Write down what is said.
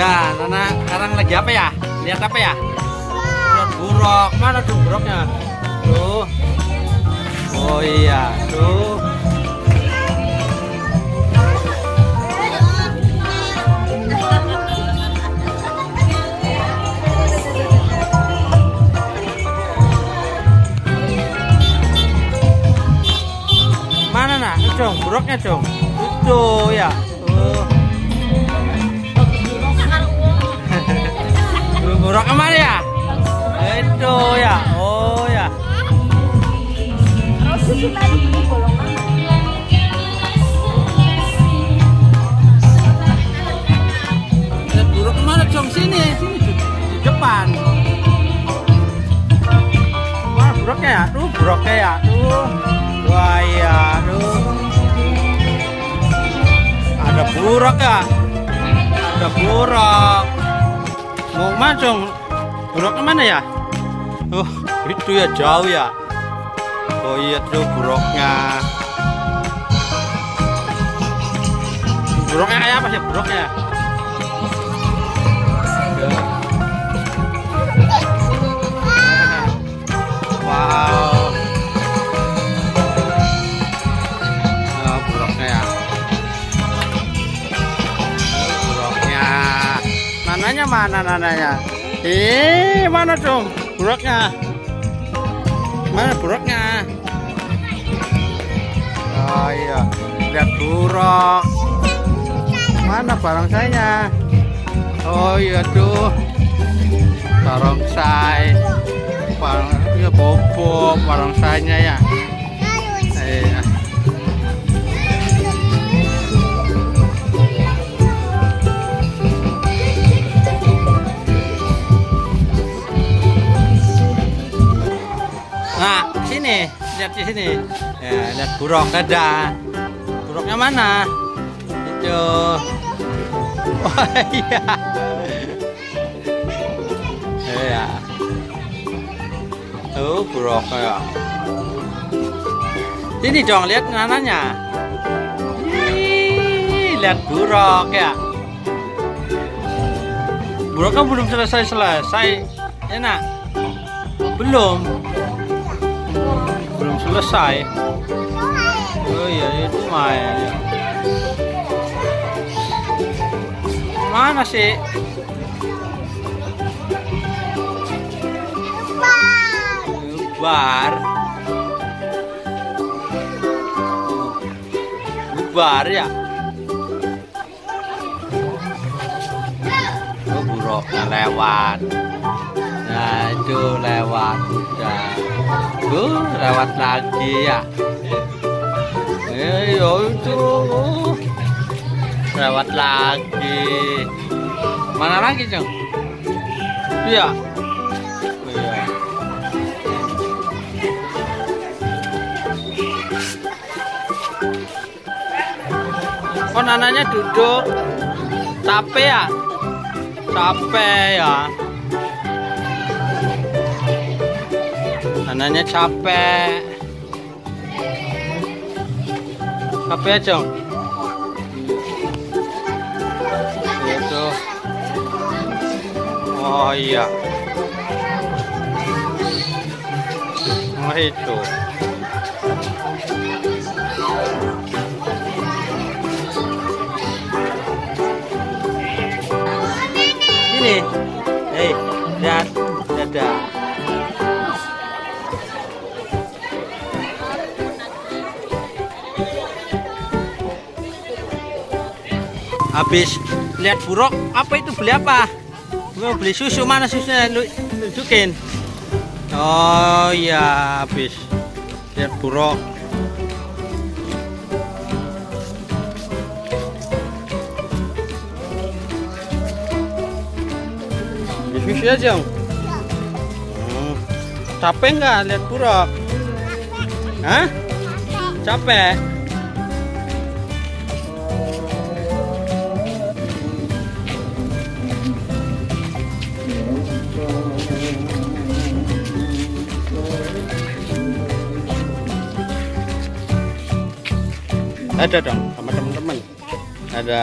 Dadah. Nana sekarang lagi apa ya? Lihat apa ya? Lihat buruk. Mana tuh buruknya? Tuh. Oh iya, tuh. Mana nak? Cung, buruknya cung. Itu ya. Tuh. Buruk ke mana ya? Itu ya. Oh ya. Buruk ke mana cung? Sini, sini di, depan. Mana buruknya ya? Tuh buruknya ya. Tuh. Wah iya, tuh. Ada buruk ya? Ada buruk. Mau mana cung? Buruk ke mana ya? Oh, itu ya jauh ya. Oh iya tuh buruknya. Buruknya kayak apa sih buruknya? Mana nananya? Eh, mana dong buruknya? Mana buruknya? Oh iya, lihat buruk. Mana barongsainya? Oh iya tuh, barongsai. Barong, ya bobo barongsainya ya. Sini, lihat di sini. Ya, lihat buruk ada. Buruknya mana? Itu. Oh iya. Iya. Tuh buruknya ya. Sini dong, lihat nananya. Ih, lihat buruk ya. Buruknya belum selesai-selesai. Enak. Belum selesai. Oh iya itu main. Ya mana sih? Bubar. Bubar ya? Oh buruknya lewat itu lewat udah. Lewat lagi ya. Eh yo itu. Lewat lagi. Mana lagi ceng? Iya. Iya. Kok nananya duduk. Capek ya? Capek ya Anaknya capek. Capek aja. Itu. Oh iya. Oh itu. Habis lihat buruk apa itu beli apa? Mau beli susu mana susunya lu tunjukin? Oh iya habis lihat buruk. Susu aja hmm. capek nggak lihat buruk? Hah? capek ada dong sama teman-teman ada